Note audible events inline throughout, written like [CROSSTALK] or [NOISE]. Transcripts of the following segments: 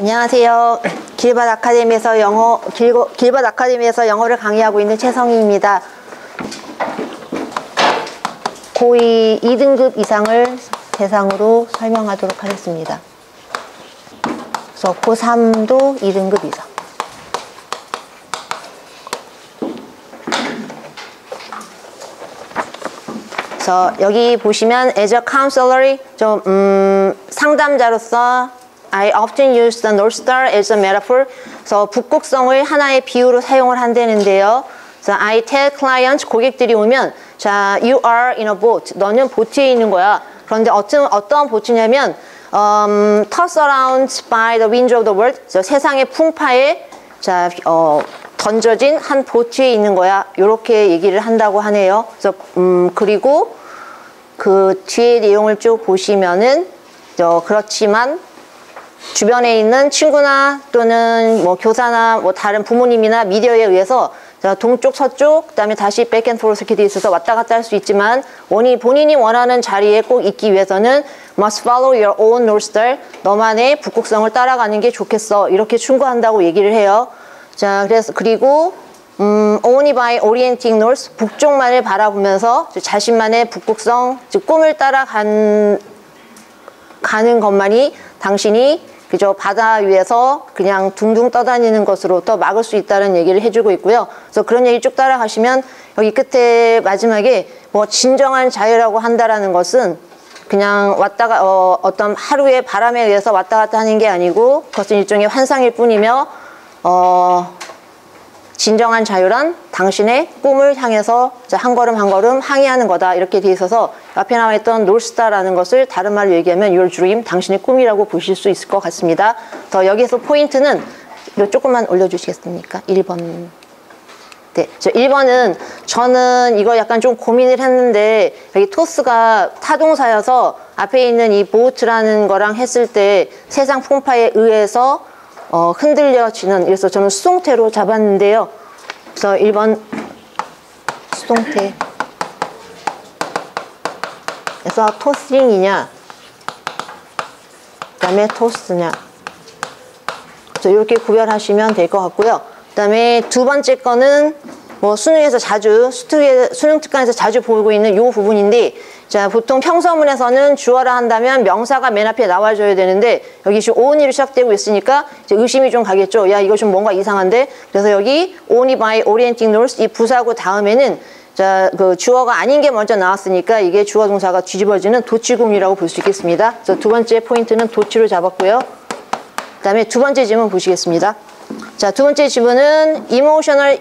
안녕하세요. 길밭 아카데미에서 영어 길, 길밭 아카데미에서 영어를 강의하고 있는 최성희입니다. 고2 2등급 이상을 대상으로 설명하도록 하겠습니다. 그래서 고3도 2등급 이상. 그래서 여기 보시면 as a counselor 좀 음, 상담자로서 I often use the North Star as a metaphor. 그래서 북극성을 하나의 비유로 사용을 한다는데요. 그래서 I tell clients 고객들이 오면 자 you are in a boat. 너는 보트에 있는 거야. 그런데 어떤 어떤 보트냐면 um, tossed around by the winds of the world. 그래서 세상의 풍파에 자 어, 던져진 한 보트에 있는 거야. 이렇게 얘기를 한다고 하네요. 그래서 음, 그리고 그 뒤에 내용을 쭉 보시면은 어, 그렇지만 주변에 있는 친구나 또는 뭐 교사나 뭐 다른 부모님이나 미디어에 의해서 동쪽 서쪽 그다음에 다시 백앤포스 이렇게 돼 있어서 왔다 갔다 할 수 있지만 원이 본인이 원하는 자리에 꼭 있기 위해서는 must follow your own north star. 너만의 북극성을 따라가는 게 좋겠어. 이렇게 충고한다고 얘기를 해요. 자 그래서 그리고 음, only by orienting north. 북쪽만을 바라보면서 자신만의 북극성 즉 꿈을 따라간 가는 것만이 당신이 그저 바다 위에서 그냥 둥둥 떠다니는 것으로부터 막을 수 있다는 얘기를 해주고 있고요. 그래서 그런 얘기 쭉 따라가시면 여기 끝에 마지막에 뭐 진정한 자유라고 한다라는 것은 그냥 왔다가 어, 어떤 하루의 바람에 의해서 왔다 갔다 하는 게 아니고 그것은 일종의 환상일 뿐이며 어, 진정한 자유란 당신의 꿈을 향해서 한 걸음 한 걸음 항해하는 거다 이렇게 돼 있어서 앞에 나와 있던 놀스타라는 것을 다른 말로 얘기하면 your dream 당신의 꿈이라고 보실 수 있을 것 같습니다. 더 여기에서 포인트는 이거 조금만 올려주시겠습니까? 1번 네, 저 1번은 저는 이거 약간 좀 고민을 했는데 여기 토스가 타동사여서 앞에 있는 이 보트라는 거랑 했을 때 세상 풍파에 의해서 어, 흔들려지는 그래서 저는 수동태로 잡았는데요. 그래서 1번 수동태 그래서 토스링이냐 그 다음에 토스냐 그래서 이렇게 구별하시면 될 것 같고요. 그 다음에 두 번째 거는 뭐 수능에서 자주 수능 특강에서 자주 보고 있는 이 부분인데 자 보통 평서문에서는 주어라 한다면 명사가 맨 앞에 나와줘야 되는데 여기 지금 오은이로 시작되고 있으니까 이제 의심이 좀 가겠죠. 야 이거 좀 뭔가 이상한데 그래서 여기 only by orienting north 이 부사구 다음에는 자, 그 주어가 아닌 게 먼저 나왔으니까 이게 주어 동사가 뒤집어지는 도치구문이라고 볼 수 있겠습니다. 그래서 두 번째 포인트는 도치로 잡았고요. 그 다음에 두 번째 질문 보시겠습니다. 자, 두 번째 지문은 emotional,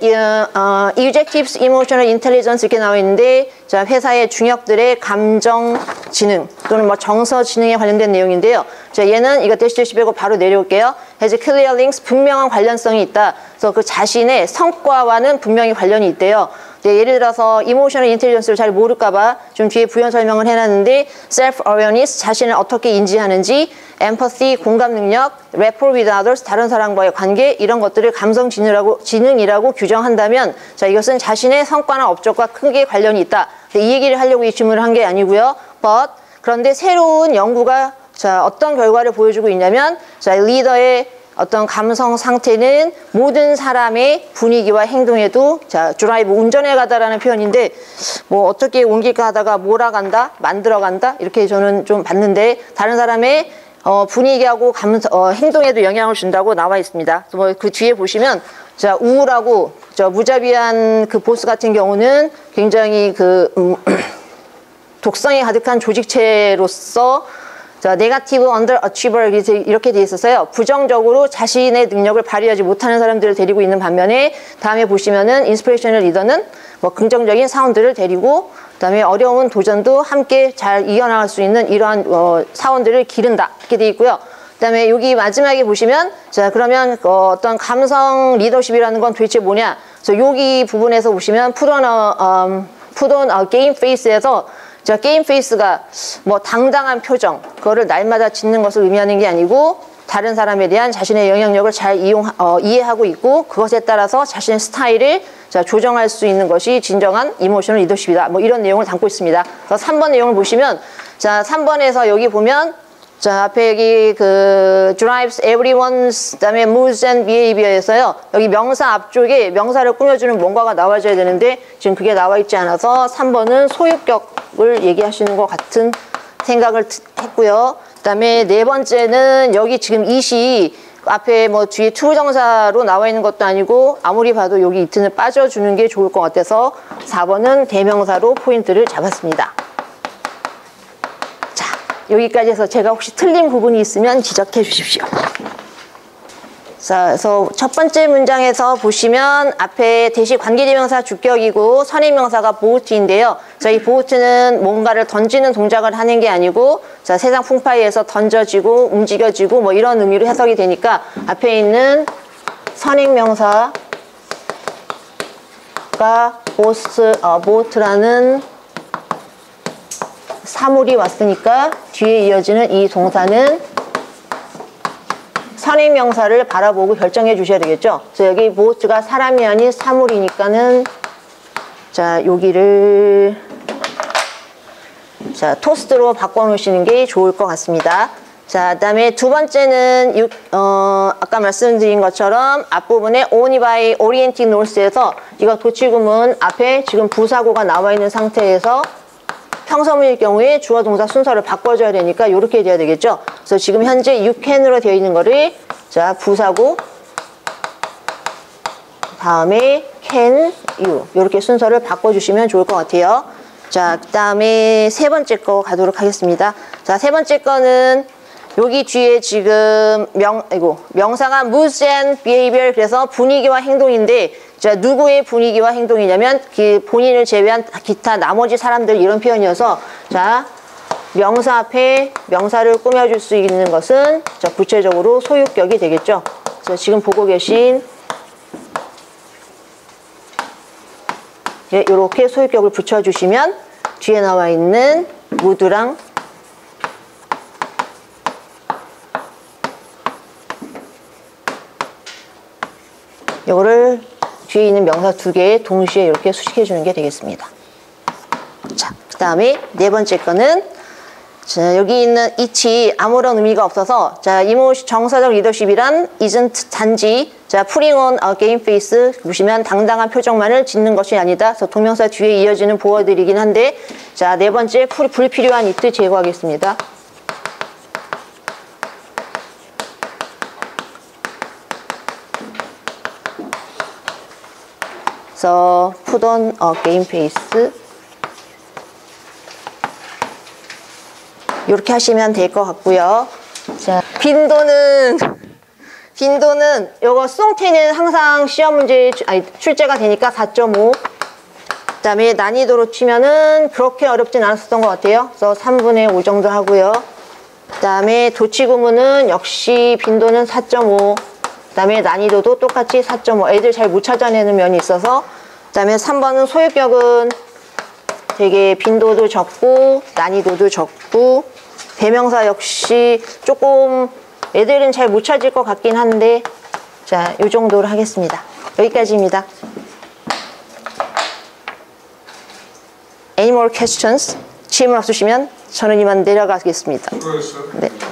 어, executives emotional intelligence 이렇게 나와 있는데, 자, 회사의 중역들의 감정 지능 또는 뭐 정서 지능에 관련된 내용인데요. 자, 얘는 이거 대시 빼고 바로 내려올게요. has clear links, 분명한 관련성이 있다. 그래서 그 자신의 성과와는 분명히 관련이 있대요. 네, 예를 들어서 emotional intelligence를 잘 모를까봐 좀 뒤에 부연 설명을 해놨는데 self awareness 자신을 어떻게 인지하는지 empathy 공감 능력 rapport with others 다른 사람과의 관계 이런 것들을 감성 지능이라고 지능이라고 규정한다면 자 이것은 자신의 성과나 업적과 크게 관련이 있다. 이 얘기를 하려고 이 질문을 한 게 아니고요. but 그런데 새로운 연구가 자 어떤 결과를 보여주고 있냐면 자 리더의 어떤 감성 상태는 모든 사람의 분위기와 행동에도 자 드라이브 운전해 가다라는 표현인데 뭐 어떻게 옮길까 하다가 몰아간다 만들어 간다 이렇게 저는 좀 봤는데 다른 사람의 어, 분위기하고 감성, 어, 행동에도 영향을 준다고 나와 있습니다. 뭐그 뒤에 보시면 자 우울하고 저 무자비한 그 보스 같은 경우는 굉장히 그 음, [CLEARS THROAT] 독성이 가득한 조직체로서 자, negative underachiever 이렇게 돼 있어서요. 부정적으로 자신의 능력을 발휘하지 못하는 사람들을 데리고 있는 반면에 다음에 보시면은 inspirational leader는 뭐 긍정적인 사원들을 데리고 그다음에 어려운 도전도 함께 잘 이겨나갈 수 있는 이러한 어, 사원들을 기른다 이렇게 돼 있고요. 그다음에 여기 마지막에 보시면 자 그러면 어, 어떤 감성 리더십이라는 건 도대체 뭐냐? 그래서 여기 부분에서 보시면 put on a, 음, put on a game face에서 자, game face가 뭐 당당한 표정, 그거를 날마다 짓는 것을 의미하는 게 아니고 다른 사람에 대한 자신의 영향력을 잘 이용, 어, 이해하고 있고 그것에 따라서 자신의 스타일을 자, 조정할 수 있는 것이 진정한 emotional leadership이다. 뭐 이런 내용을 담고 있습니다. 그래서 3번 내용을 보시면 자, 3번에서 여기 보면 자, 앞에 여기 그 drives everyone's 그다음에 moods and behavior에서요. 여기 명사 앞쪽에 명사를 꾸며주는 뭔가가 나와줘야 되는데 지금 그게 나와 있지 않아서 3번은 소유격 을 얘기하시는 것 같은 생각을 트- 했고요. 그다음에 네 번째는 여기 지금 it이 앞에 뭐 뒤에 투부정사로 나와 있는 것도 아니고 아무리 봐도 여기 it는 빠져주는 게 좋을 것 같아서 4번은 대명사로 포인트를 잡았습니다. 자, 여기까지 해서 제가 혹시 틀린 부분이 있으면 지적해 주십시오. 자, 그래서 첫 번째 문장에서 보시면 앞에 대시 관계대명사 주격이고 선행명사가 보호트인데요. 자, 이 보호트는 뭔가를 던지는 동작을 하는 게 아니고 자, 세상 풍파에서 던져지고 움직여지고 뭐 이런 의미로 해석이 되니까 앞에 있는 선행명사가 보스, 어, 보호트라는 사물이 왔으니까 뒤에 이어지는 이 동사는 선행명사를 바라보고 결정해 주셔야 되겠죠. 그래서 여기 보트가 사람이 아닌 사물이니까는 자 여기를 자 토스트로 바꿔놓으시는 게 좋을 것 같습니다. 자 그다음에 두 번째는 육- 어, 아까 말씀드린 것처럼 앞부분에 by orienting north에서 이거 도치구문 앞에 지금 부사고가 나와 있는 상태에서 평서문일 경우에 주어 동사 순서를 바꿔줘야 되니까 이렇게 돼야 되겠죠. 그래서 지금 현재 you can으로 되어 있는 거를 자 부사고 다음에 can you 이렇게 순서를 바꿔주시면 좋을 것 같아요. 자 그 다음에 세 번째 거 가도록 하겠습니다. 자 세 번째 거는 여기 뒤에 지금 명, 아이고, 명사가 moods and behavior 그래서 분위기와 행동인데 자 누구의 분위기와 행동이냐면 그 본인을 제외한 기타 나머지 사람들 이런 표현이어서 자 명사 앞에 명사를 꾸며줄 수 있는 것은 자 구체적으로 소유격이 되겠죠. 그래서 지금 보고 계신 예, 이렇게 소유격을 붙여주시면 뒤에 나와 있는 무드랑 이거를 뒤에 있는 명사 두 개에 동시에 이렇게 수식해 주는 게 되겠습니다. 자, 그 다음에 네 번째 거는 자, 여기 있는 이치 아무런 의미가 없어서 자, 이모 정서적 리더십이란 isn't 단지 자, putting on a game face 보시면 당당한 표정만을 짓는 것이 아니다. 그래서 동명사 뒤에 이어지는 보어들이긴 한데 자, 네 번째 풀- 불필요한 it 제거하겠습니다. 그래서 put on a game face 이렇게 하시면 될 것 같고요. 자, 빈도는 빈도는 요거 수동태는 항상 시험 문제 아니 출제가 되니까 4.5. 그다음에 난이도로 치면은 그렇게 어렵진 않았었던 것 같아요. 그래서 3분의 5 정도 하고요. 그다음에 도치구문은 역시 빈도는 4.5. 그다음에 난이도도 똑같이 4.5. 애들 잘 못 찾아내는 면이 있어서 그다음에 3번은 소유격은 되게 빈도도 적고 난이도도 적고 대명사 역시 조금 애들은 잘 못 찾을 것 같긴 한데 자, 이 정도로 하겠습니다. 여기까지입니다. Any more questions? 질문 없으시면 저는 이만 내려가겠습니다. 네.